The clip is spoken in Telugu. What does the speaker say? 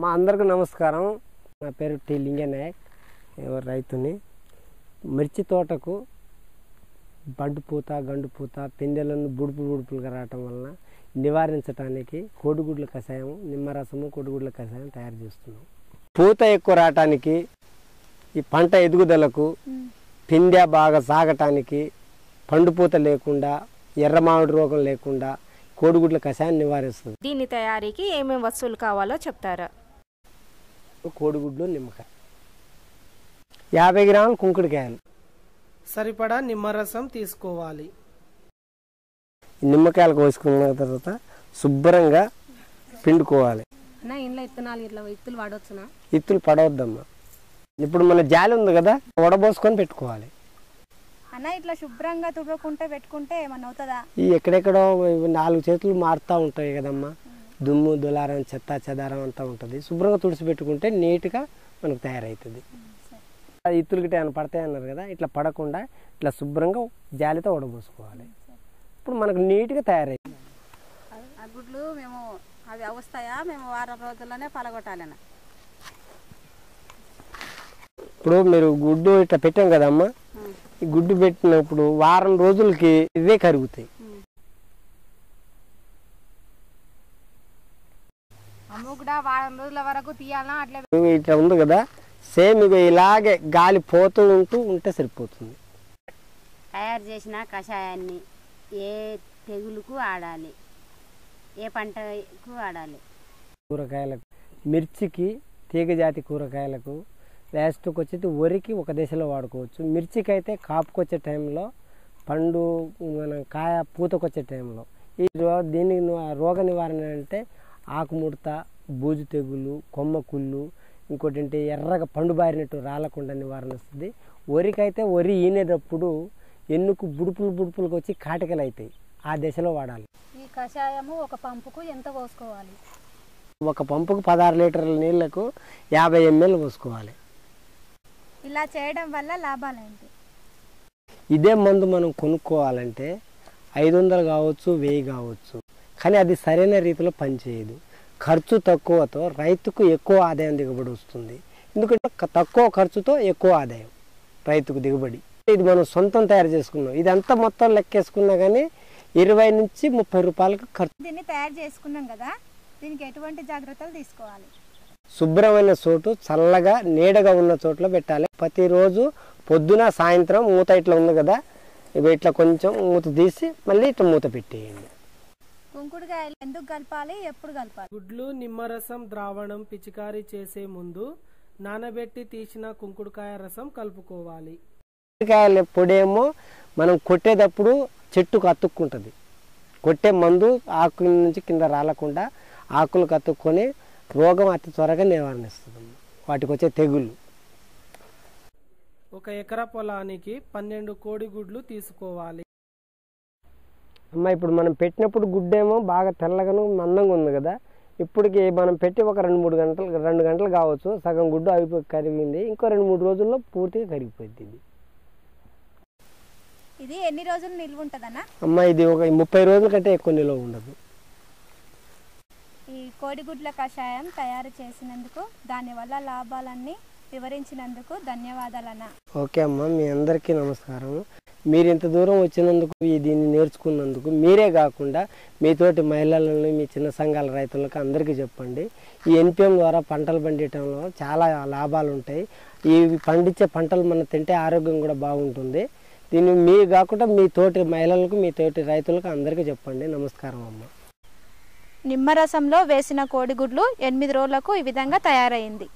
మా అందరికీ నమస్కారం. నా పేరు టి లింగనాయక్ రైతుని. మిర్చి తోటకు బండుపూత పూత గండు పూత పిందెలను బుడుపు బుడుపులుగా రావటం వలన నివారించడానికి కోడిగుడ్ల కషాయం నిమ్మరసము కోడిగుడ్ల కషాయం తయారు చేస్తున్నాం. పూత ఎక్కువ రావటానికి ఈ పంట ఎదుగుదలకు పిందె బాగా సాగటానికి పండుపూత లేకుండా ఎర్రమామిడి రోగం లేకుండా కోడిగుడ్ల కషాయం నివారిస్తుంది. దీని తయారీకి ఏమేమి వస్తువులు కావాలో చెప్తారా? కోడిగుడ్లు నిమ్మకాయ. యాభై గ్రాములు కుంకుడుకాయలు. సరిపడా నిమ్మరసం తీసుకోవాలి. నిమ్మకాయలు కోసుకున్న తర్వాత శుభ్రంగా పిండుకోవాలి. అన్న ఇంట్లో ఇత్తనాలు ఇట్లా ఇత్తులు పడవద్దమ్మా. ఇప్పుడు మన జాలి ఉంది కదా వడబోసుకొని పెట్టుకోవాలి. అన్న ఇట్లా శుభ్రంగా తుడవకుంటే పెట్టుకుంటే ఏమన్నా అవుతుందా? ఈ ఎక్కడెక్కడో నాలుగు చేతులు మారుతూ ఉంటాయి కదమ్మా. దుమ్ము దులారం చెత్త చెదారం అంతా ఉంటుంది. శుభ్రంగా తుడిచి పెట్టుకుంటే నీట్గా మనకు తయారవుతుంది. ఇత్తులు గిట్ట ఏమైనా పడతాయి అన్నారు కదా ఇట్లా పడకుండా ఇట్లా శుభ్రంగా జాలితో వడబోసుకోవాలి ఇప్పుడు మనకు నీట్గా తయారైంది ఆ గుడ్లు మేము అవి అవస్తాయా? మేము వారం రోజుల్లోనే పలగొట్టాలన్న. ఇప్పుడు మీరు గుడ్డు ఇట్లా పెట్టాం కదమ్మా ఈ గుడ్డు పెట్టినప్పుడు వారం రోజులకి ఇవే కరుగుతాయి అమ్ము కూడా వారం రోజుల వరకు అట్లే ఇవి ఇట్లా ఉంది కదా సేమ్ ఇక ఇలాగే గాలి పోతూ ఉంటూ ఉంటే సరిపోతుంది. తయారు చేసిన కషాయాన్ని ఏ తెగులుకు ఆడాలి ఏ పంటకు ఆడాలి కూరగాయలకు మిర్చికి తీగజాతి కూరగాయలకు లాస్ట్కి వచ్చేది వరికి ఒక దశలో వాడుకోవచ్చు. మిర్చికి అయితే కాపుకొచ్చే టైంలో పండు మన కాయ పూతకొచ్చే టైంలో. ఈ రో దీని రోగ నివారణ అంటే ఆకుముడత బూజు తెగులు కొమ్మ కుళ్ళు ఇంకోటి ఏంటి ఎర్రగా పండు బారినట్టు రాలకుండా నివారణ వస్తుంది వరికైతే వరి ఈనేటప్పుడు ఎన్నుకు బుడుపులు బుడుపులకు వచ్చి కాటికలు అవుతాయి. ఆ దశలో వాడాలి. ఈ కషాయము ఒక పంపుకు ఎంత పోసుకోవాలి? ఒక పంపుకు పదహారు లీటర్ల నీళ్ళకు యాభై ఎంఎల్ పోసుకోవాలి. ఇలా చేయడం వల్ల లాభాలేంటి ఇదే మందు మనం కొనుక్కోవాలంటే ఐదు వందలు కావచ్చు వెయ్యి కావచ్చు. కానీ అది సరైన రీతిలో పనిచేయదు. ఖర్చు తక్కువతో రైతుకు ఎక్కువ ఆదాయం దిగుబడి వస్తుంది. ఎందుకంటే తక్కువ ఖర్చుతో ఎక్కువ ఆదాయం రైతుకు దిగుబడి. ఇది మనం సొంతం తయారు చేసుకున్నాం. ఇదంతా మొత్తం లెక్కేసుకున్నా కానీ ఇరవై నుంచి ముప్పై రూపాయలకు ఖర్చు దీన్ని తయారు చేసుకున్నాం కదా దీనికి ఎటువంటి జాగ్రత్తలు తీసుకోవాలి? శుభ్రమైన చోటు చల్లగా నీడగా ఉన్న చోట్ల పెట్టాలి. ప్రతిరోజు పొద్దున సాయంత్రం మూత ఇట్లా ఉంది కదా ఇవి ఇట్లా కొంచెం మూత తీసి మళ్ళీ ఇట్లా మూత పెట్టేయండి. కుంకుడుకాయలు ఎందుకు కలపాలి? ఎప్పుడు కలపాలి? గుడ్లు నిమ్మరసం ద్రావణం పిచికారీ చేసే ముందు నానబెట్టి తీసిన కుంకుడుకాయ రసం కలుపుకోవాలి. ఉల్లికాయల పొడేమో మనం కొట్టేటప్పుడు చెట్టుకు అతుక్కుంటుంది కొట్టే మందు ఆకు నుంచి కింద రాలకుండా ఆకులకు అతుక్కొని రోగం అతి త్వరగా నివారణిస్తుంది. వాటికి వచ్చే తెగుళ్ళు ఒక ఎకరా పొలానికి పన్నెండు కోడిగుడ్లు తీసుకోవాలి. అమ్మ ఇప్పుడు మనం పెట్టినప్పుడు గుడ్డేమో బాగా తెల్లగాను మందంగా ఉంది కదా. ఇప్పటికి మనం పెట్టి ఒక రెండు మూడు గంటలు రెండు గంటలు కావచ్చు. సగం గుడ్డు అయిపోయి కరిగింది. ఇంకో రెండు మూడు రోజుల్లో పూర్తిగా కరిగిపోయింది ఇది. ఇది ఎన్ని రోజులు నిల్వ ఉంటుందన్న? అమ్మ ఇది ఒక ముప్పై రోజుల కంటే ఎక్కువ నిల్వ ఉండదు. ఈ కోడిగుడ్ల కషాయం తయారు చేసినందుకు దానివల్ల లాభాలన్నీ వివరించినందుకు ధన్యవాదాలన్న. ఓకే అమ్మ మీ అందరికీ నమస్కారం. మీరు ఇంత దూరం వచ్చినందుకు దీన్ని నేర్చుకున్నందుకు మీరే కాకుండా మీతోటి మహిళలను మీ చిన్న సంఘాల రైతులకు అందరికీ చెప్పండి. ఈ ఎన్పిఎం ద్వారా పంటలు పండించడంలో చాలా లాభాలు ఉంటాయి ఈ పండించే పంటలు మనం తింటే ఆరోగ్యం కూడా బాగుంటుంది. దీన్ని మీరు కాకుండా మీ తోటి మహిళలకు మీ తోటి రైతులకు అందరికీ చెప్పండి. నమస్కారం అమ్మ. నిమ్మరసంలో వేసిన కోడిగుడ్లు ఎనిమిది రోజులకు ఈ విధంగా తయారైంది.